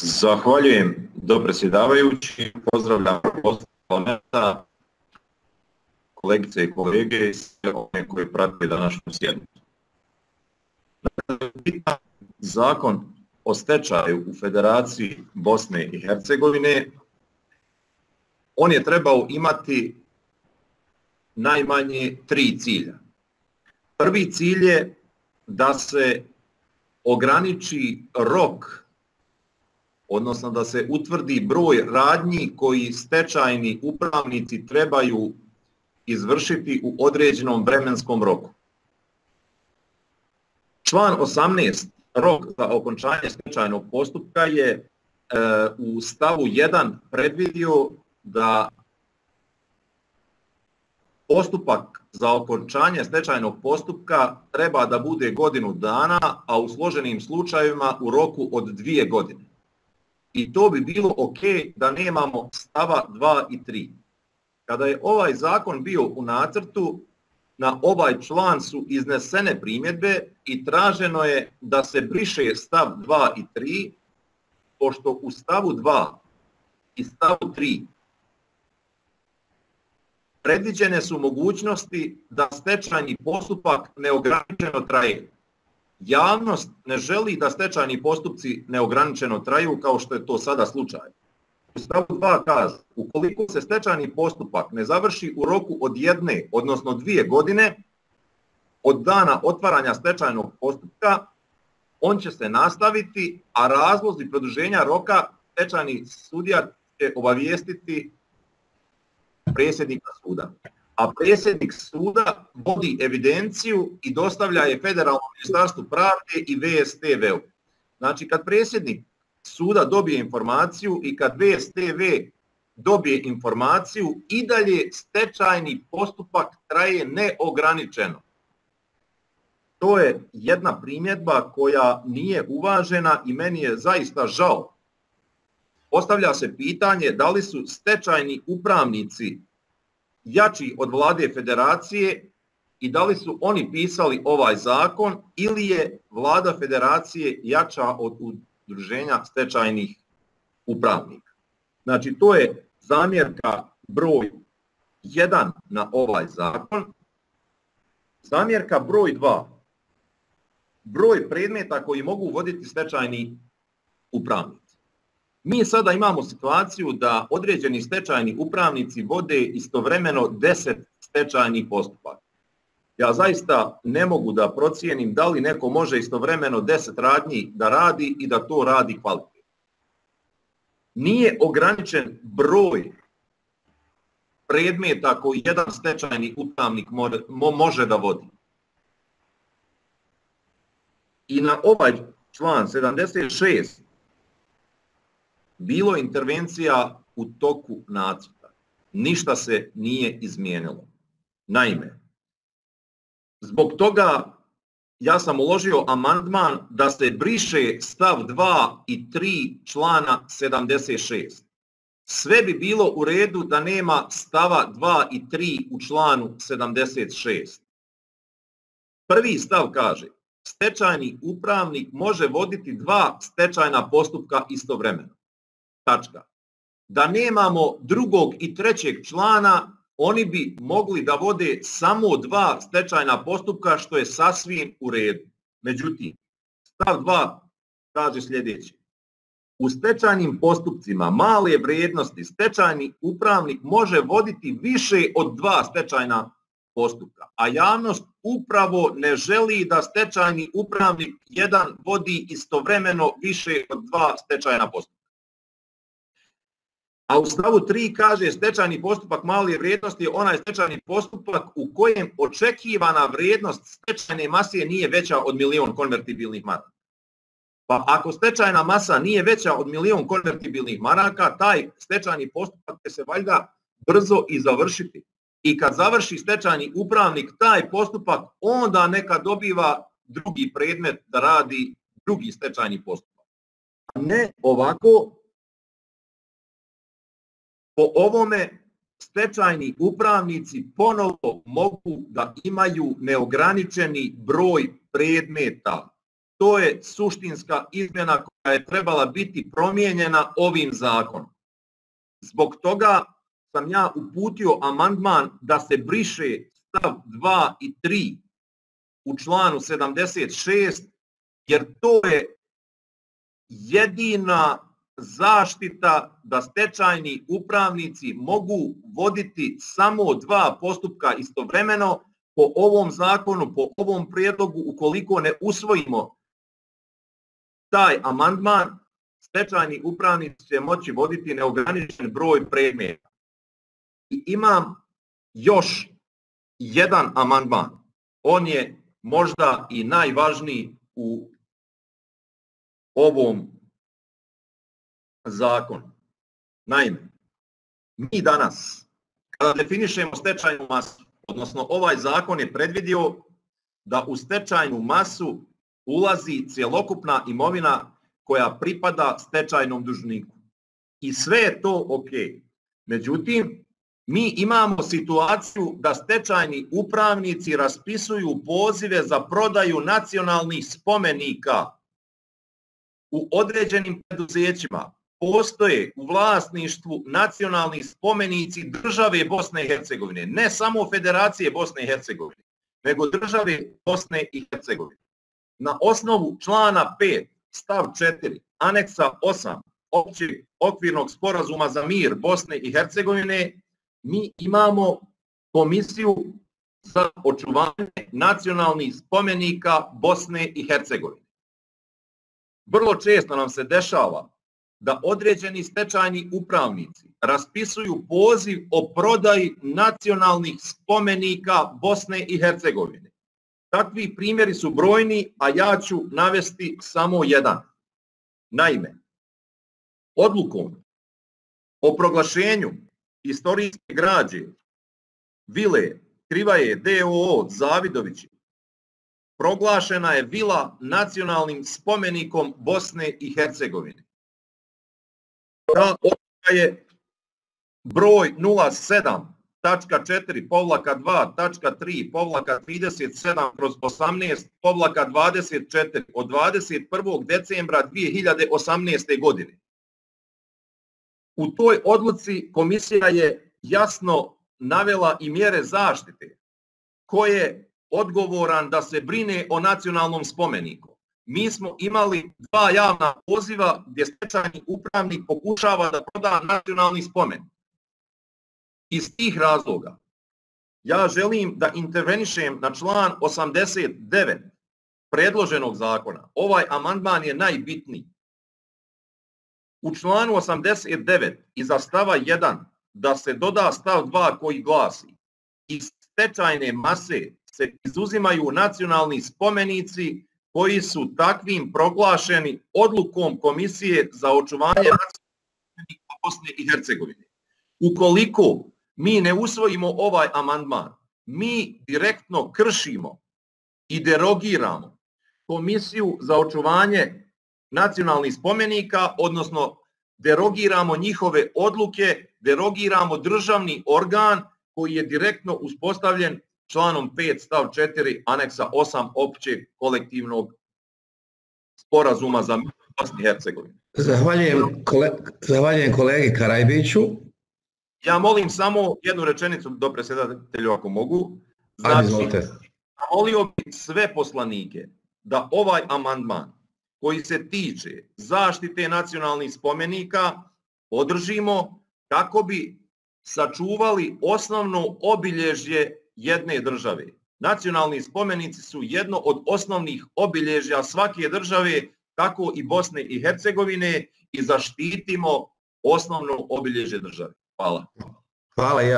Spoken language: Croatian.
Zahvaljujem dopredsjedavajući, pozdravljam parlamenta, kolegice i kolege i sve one koji prate današnju sjednicu. Zakon o stečaju u Federaciji Bosne i Hercegovine, on je trebao imati najmanje tri cilja. Prvi cilj je da se ograniči rok, odnosno da se utvrdi broj radnji koji stečajni upravnici trebaju izvršiti u određenom vremenskom roku. Član 18, rok za okončanje stečajnog postupka je e, u stavu 1 predvidio da postupak za okončanje stečajnog postupka treba da bude godinu dana, a u složenim slučajevima u roku od dvije godine. I to bi bilo ok da nemamo stava 2 i 3. Kada je ovaj zakon bio u nacrtu, na ovaj član su iznesene primjedbe i traženo je da se briše stav 2 i 3, pošto u stavu 2 i stavu 3 predviđene su mogućnosti da stečajni postupak neograničeno traje. Javnost ne želi da stečajni postupci neograničeno traju kao što je to sada slučaj. U stavu 2 kaže, ukoliko se stečajni postupak ne završi u roku od jedne, odnosno dvije godine, od dana otvaranja stečajnog postupka, on će se nastaviti, a razlozi produženja roka stečajni sudija će obavijestiti predsjednika suda. A predsjednik suda vodi evidenciju i dostavlja je Federalnom ministarstvu pravde i VSTV-u. Znači, kad predsjednik suda dobije informaciju i kad VSTV dobije informaciju, i dalje stečajni postupak traje neograničeno. To je jedna primjedba koja nije uvažena i meni je zaista žao. Postavlja se pitanje da li su stečajni upravnici jači od vlade federacije i da li su oni pisali ovaj zakon ili je vlada federacije jača od udruženja stečajnih upravnika. Znači to je zamjerka broj 1 na ovaj zakon. Zamjerka broj 2. Broj predmeta koji mogu voditi stečajni upravnik. Mi sada imamo situaciju da određeni stečajni upravnici vode istovremeno 10 stečajnih postupaka. Ja zaista ne mogu da procijenim da li neko može istovremeno 10 radnji da radi i da to radi kvalitetno. Nije ograničen broj predmeta koji jedan stečajni upravnik može da vodi. I na ovaj član 76 bilo intervencija u toku nacrta. Ništa se nije izmijenilo. Naime, zbog toga ja sam uložio amandman da se briše stav 2 i 3 člana 76. Sve bi bilo u redu da nema stava 2 i 3 u članu 76. Prvi stav kaže, stečajni upravnik može voditi dva stečajna postupka istovremeno tačka. Da nemamo drugog i trećeg člana, oni bi mogli da vode samo dva stečajna postupka, što je sasvim u redu. Međutim, stav 2 kaže sljedeće. U stečajnim postupcima male vrijednosti stečajni upravnik može voditi više od dva stečajna postupka, a javnost upravo ne želi da stečajni upravnik jedan vodi istovremeno više od dva stečajna postupka. A u stavu 3 kaže stečajni postupak male vrijednosti je onaj stečajni postupak u kojem očekivana vrijednost stečajne mase nije veća od milion konvertibilnih maraka. Pa ako stečajna masa nije veća od milion konvertibilnih maraka, taj stečajni postupak će se valjda brzo i završiti. I kad završi stečajni upravnik taj postupak, onda neka dobiva drugi predmet da radi drugi stečajni postupak. Ne ovako po ovome stečajni upravnici ponovo mogu da imaju neograničeni broj predmeta To je suštinska izmjena koja je trebala biti promijenjena ovim zakonom. Zbog toga sam ja uputio amandman da se briše stav 2 i 3 u članu 76, jer to je jedina zaštita da stečajni upravnici mogu voditi samo dva postupka istovremeno po ovom zakonu, po ovom prijedlogu, ukoliko ne usvojimo taj amandman, stečajni upravnici će moći voditi neograničen broj predmeta. I imam još jedan amandman. On je možda i najvažniji u ovom zakonu. Naime, mi danas, kada definišemo stečajnu masu, odnosno ovaj zakon je predvidio da u stečajnu masu ulazi cjelokupna imovina koja pripada stečajnom dužniku. I sve je to ok. Međutim, mi imamo situaciju da stečajni upravnici raspisuju pozive za prodaju nacionalnih spomenika u određenim preduzećima. Postoje u vlasništvu nacionalnih spomenici države Bosne i Hercegovine, ne samo Federacije Bosne i Hercegovine, nego države Bosne i Hercegovine. Na osnovu člana 5, stav 4, aneksa 8 općeg okvirnog sporazuma za mir Bosne i Hercegovine mi imamo komisiju za očuvanje nacionalnih spomenika Bosne i Hercegovine. Vrlo često nam se dešava da određeni stečajni upravnici raspisuju poziv o prodaji nacionalnih spomenika Bosne i Hercegovine. Takvi primjeri su brojni, a ja ću navesti samo jedan. Naime, odlukom o proglašenju istorijske građe vile Krivaje DOO Zavidovići proglašena je vila nacionalnim spomenikom Bosne i Hercegovine. Ta odluka je broj 07 tačka 4 povlaka 2 tačka 3 povlaka 37 kroz 18 povlaka 24 od 21. decembra 2018. godine. U toj odluci komisija je jasno navela i mjere zaštite ko je odgovoran da se brine o nacionalnom spomeniku. Mi smo imali dva javna poziva gdje stečajni upravnik pokušava da proda nacionalni spomenik. Iz tih razloga ja želim da intervenišem na član 89 predloženog zakona. Ovaj amandman je najbitniji. U članu 89 iza stava 1 da se doda stav 2 koji glasi iz stečajne mase se izuzimaju nacionalni spomenici koji su takvim proglašeni odlukom Komisije za očuvanje nacionalnih Bosne i Hercegovine. Ukoliko mi ne usvojimo ovaj amandman, mi direktno kršimo i derogiramo Komisiju za očuvanje nacionalnih spomenika, odnosno derogiramo njihove odluke, derogiramo državni organ koji je direktno uspostavljen članom 5 stav 4 aneksa 8 općeg kolektivnog sporazuma za Bosni i Hercegovini. Zahvaljujem, kole, zahvaljujem kolegi Karajbiću. Ja molim samo jednu rečenicu do predsjedatelju ako mogu. Znači, molio bih sve poslanike da ovaj amandman koji se tiče zaštite nacionalnih spomenika održimo kako bi sačuvali osnovno obilježje jedne države. Nacionalni spomenici su jedno od osnovnih obilježja svake države, kako i Bosne i Hercegovine i zaštitimo osnovno obilježje države. Hvala. Hvala ja.